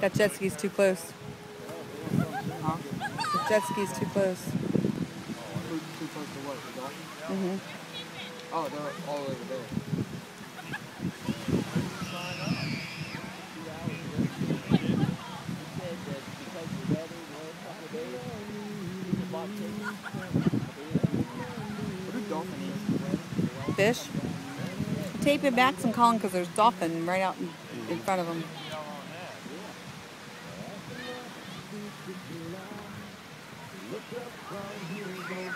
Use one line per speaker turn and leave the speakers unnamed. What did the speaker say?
That jet ski's too close.
Huh?
The jet ski's too close.
Too, too close to what? The dolphin?
hmm
Oh, they're all over there. What do dolphins do?
Fish. Tape it back some Colin because there's dolphin right out in, in front of him. Right here, go